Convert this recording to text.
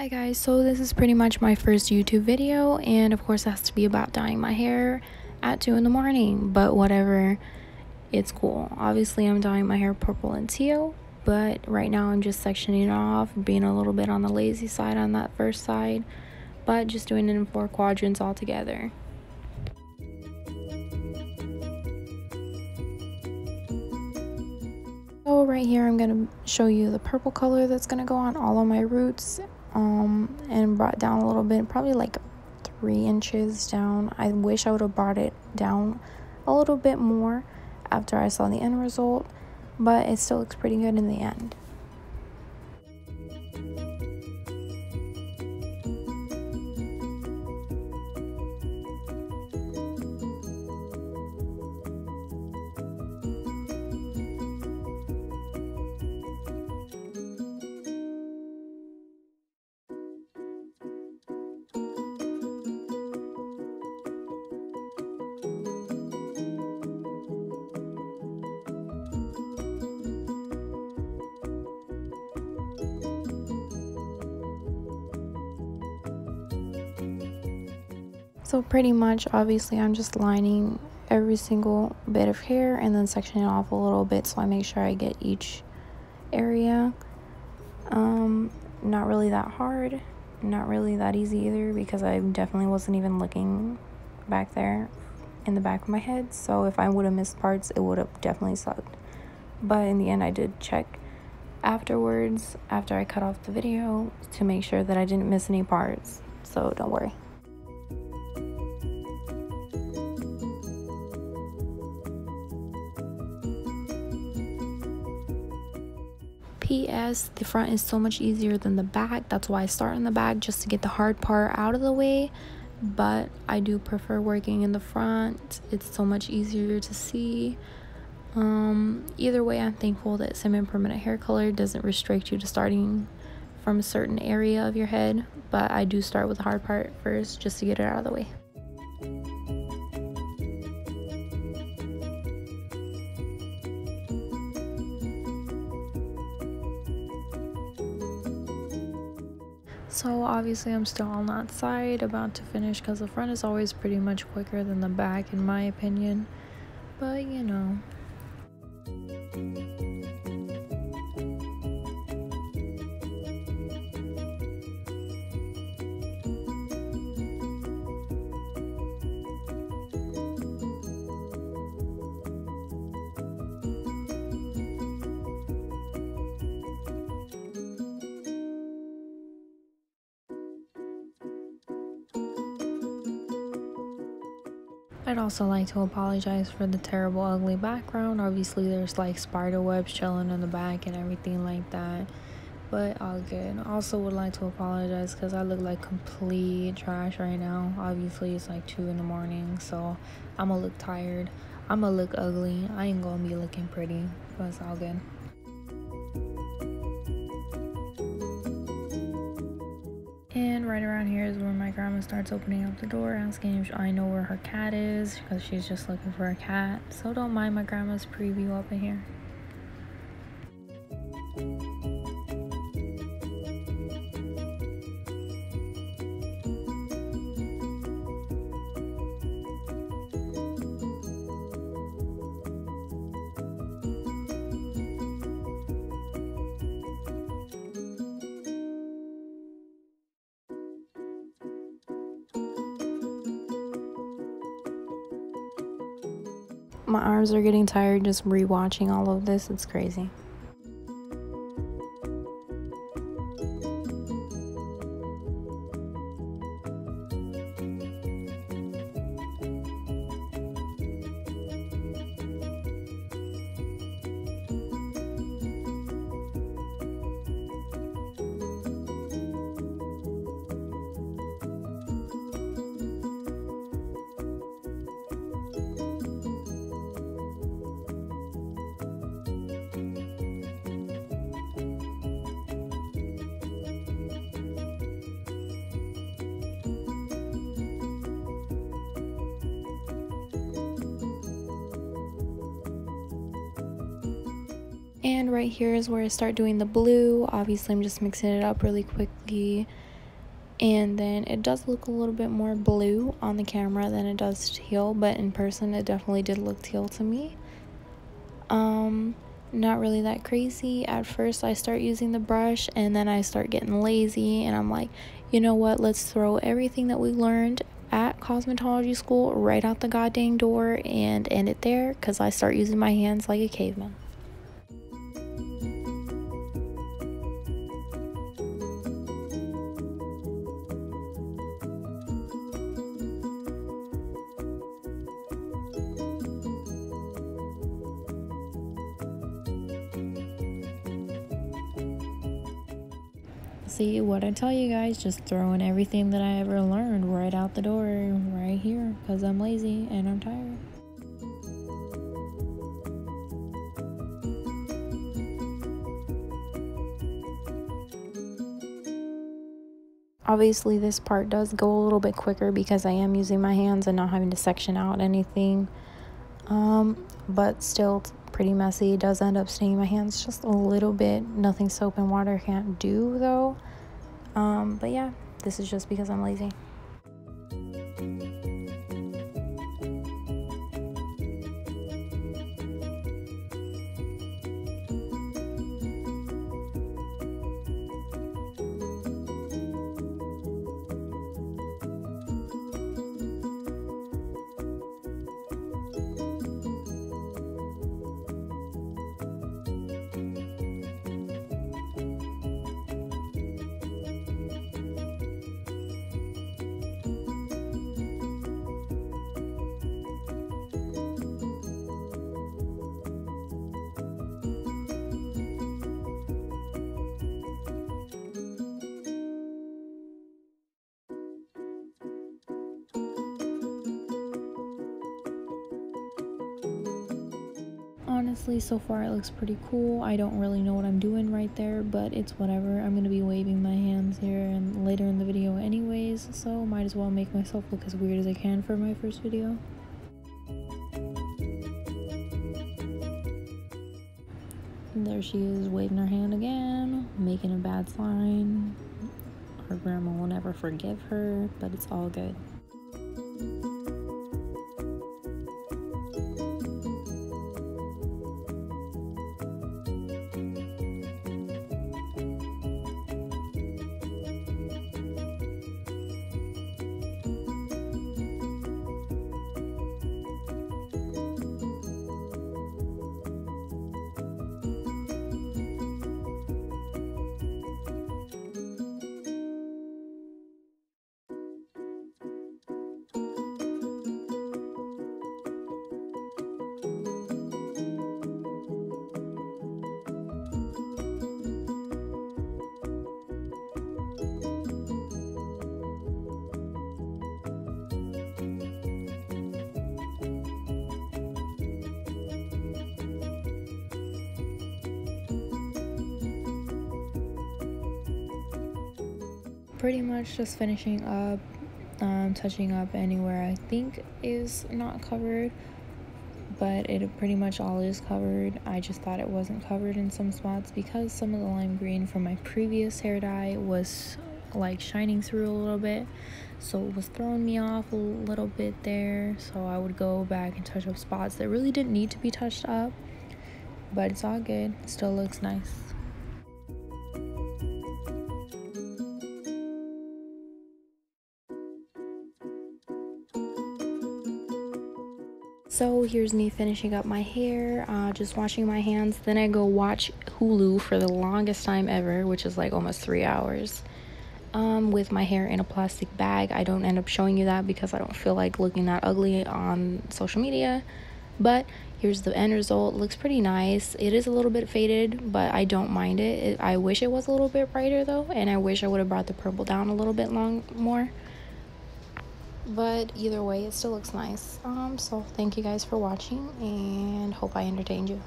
Hi guys, so this is pretty much my first YouTube video and of course it has to be about dyeing my hair at 2 in the morning, but whatever, it's cool. Obviously I'm dyeing my hair purple and teal, but right now I'm just sectioning it off, being a little bit on the lazy side on that first side, but just doing it in four quadrants all together. So right here I'm going to show you the purple color that's going to go on all of my roots um, and brought down a little bit, probably like three inches down. I wish I would have brought it down a little bit more after I saw the end result, but it still looks pretty good in the end. So pretty much, obviously, I'm just lining every single bit of hair and then sectioning off a little bit so I make sure I get each area. Um, not really that hard, not really that easy either because I definitely wasn't even looking back there in the back of my head. So if I would have missed parts, it would have definitely sucked. But in the end, I did check afterwards after I cut off the video to make sure that I didn't miss any parts. So don't worry. PS, the front is so much easier than the back. That's why I start in the back just to get the hard part out of the way. But I do prefer working in the front. It's so much easier to see. Um, either way, I'm thankful that semi-permanent hair color doesn't restrict you to starting from a certain area of your head. But I do start with the hard part first just to get it out of the way. So obviously I'm still on that side about to finish because the front is always pretty much quicker than the back in my opinion. But you know. I'd also like to apologize for the terrible ugly background. Obviously there's like spider webs chilling in the back and everything like that. But all good. Also would like to apologize because I look like complete trash right now. Obviously it's like 2 in the morning so I'm gonna look tired. I'm gonna look ugly. I ain't gonna be looking pretty. But it's all good. And right around here is where my grandma starts opening up the door, asking if I know where her cat is, because she's just looking for a cat. So don't mind my grandma's preview up in here. My arms are getting tired just rewatching all of this. It's crazy. And right here is where I start doing the blue. Obviously, I'm just mixing it up really quickly. And then it does look a little bit more blue on the camera than it does teal but in person it definitely did look teal to me. Um not really that crazy. At first i start using the brush and then i start getting lazy and i'm like you know what? Let's throw everything that we learned at cosmetology school right out the goddamn door and end it there because i start using my hands like a caveman See what I tell you guys, just throwing everything that I ever learned right out the door right here because I'm lazy and I'm tired. Obviously this part does go a little bit quicker because I am using my hands and not having to section out anything. Um, but still pretty messy. It does end up staining my hands just a little bit. Nothing soap and water can't do though. Um, but yeah, this is just because I'm lazy. Honestly so far it looks pretty cool. I don't really know what i'm doing right there but it's whatever. I'm gonna be waving my hands here and later in the video anyways so might as well make myself look as weird as i can for my first video. There she is waving her hand again making a bad sign. Her grandma will never forgive her but it's all good pretty much just finishing up um, touching up anywhere I think is not covered but it pretty much all is covered. I just thought it wasn't covered in some spots because some of the lime green from my previous hair dye was like shining through a little bit. So it was throwing me off a little bit there. So I would go back and touch up spots that really didn't need to be touched up. But it's all good. It still looks nice So here's me finishing up my hair, uh, just washing my hands. Then I go watch Hulu for the longest time ever, which is like almost three hours. Um, with my hair in a plastic bag. I don't end up showing you that because I don't feel like looking that ugly on social media. But here's the end result. Looks pretty nice. It is a little bit faded, but I don't mind it. it. I wish it was a little bit brighter though, and I wish I would have brought the purple down a little bit long more but either way it still looks nice. Um so thank you guys for watching and hope i entertained you